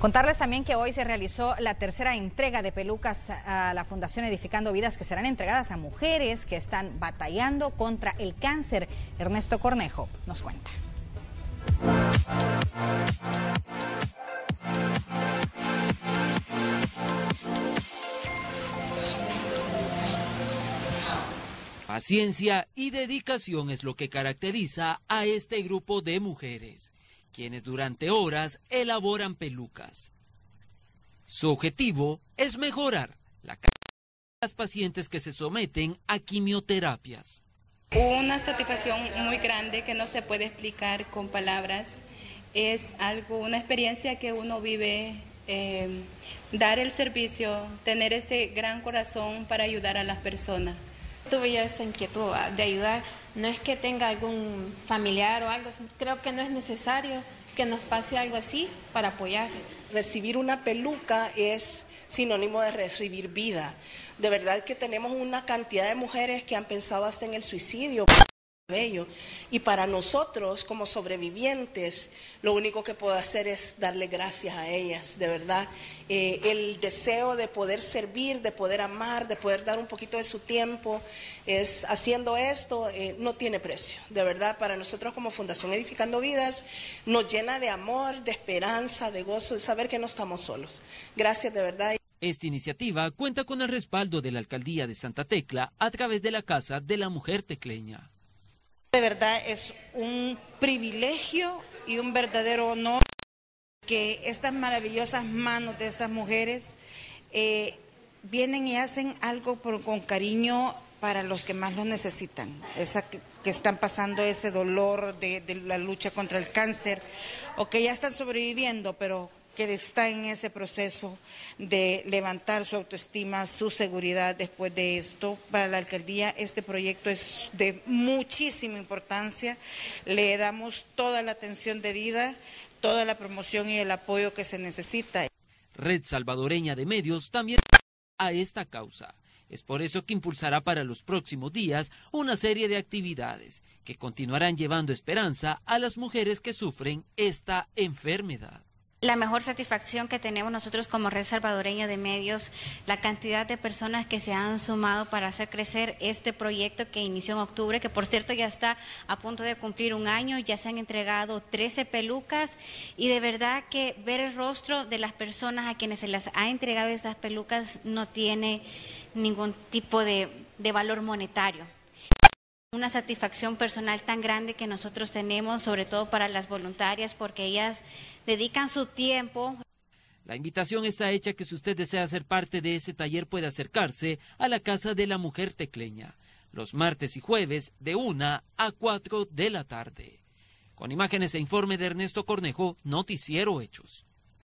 Contarles también que hoy se realizó la tercera entrega de pelucas a la Fundación Edificando Vidas que serán entregadas a mujeres que están batallando contra el cáncer. Ernesto Cornejo nos cuenta. Paciencia y dedicación es lo que caracteriza a este grupo de mujeres, quienes durante horas elaboran pelucas. Su objetivo es mejorar la calidad de las pacientes que se someten a quimioterapias. Una satisfacción muy grande que no se puede explicar con palabras. Es algo, una experiencia que uno vive, eh, dar el servicio, tener ese gran corazón para ayudar a las personas tuve ya esa inquietud de ayudar. No es que tenga algún familiar o algo, creo que no es necesario que nos pase algo así para apoyar. Recibir una peluca es sinónimo de recibir vida. De verdad que tenemos una cantidad de mujeres que han pensado hasta en el suicidio. Y para nosotros como sobrevivientes, lo único que puedo hacer es darle gracias a ellas, de verdad. Eh, el deseo de poder servir, de poder amar, de poder dar un poquito de su tiempo, es haciendo esto, eh, no tiene precio. De verdad, para nosotros como Fundación Edificando Vidas, nos llena de amor, de esperanza, de gozo, de saber que no estamos solos. Gracias de verdad. Esta iniciativa cuenta con el respaldo de la Alcaldía de Santa Tecla a través de la Casa de la Mujer Tecleña. De verdad es un privilegio y un verdadero honor que estas maravillosas manos de estas mujeres eh, vienen y hacen algo con cariño para los que más lo necesitan, esa que, están pasando ese dolor de la lucha contra el cáncer o que ya están sobreviviendo, pero que está en ese proceso de levantar su autoestima, su seguridad después de esto. Para la alcaldía este proyecto es de muchísima importancia. Le damos toda la atención debida, toda la promoción y el apoyo que se necesita. Red Salvadoreña de Medios también a esta causa. Es por eso que impulsará para los próximos días una serie de actividades que continuarán llevando esperanza a las mujeres que sufren esta enfermedad la mejor satisfacción que tenemos nosotros como Red Salvadoreña de Medios, la cantidad de personas que se han sumado para hacer crecer este proyecto que inició en octubre, que por cierto ya está a punto de cumplir un año, ya se han entregado 13 pelucas y de verdad que ver el rostro de las personas a quienes se les ha entregado estas pelucas no tiene ningún tipo de, de valor monetario una satisfacción personal tan grande que nosotros tenemos, sobre todo para las voluntarias, porque ellas dedican su tiempo. La invitación está hecha que si usted desea ser parte de ese taller puede acercarse a la Casa de la Mujer Tecleña, los martes y jueves de 1 a 4 de la tarde. Con imágenes e informe de Ernesto Cornejo, Noticiero Hechos.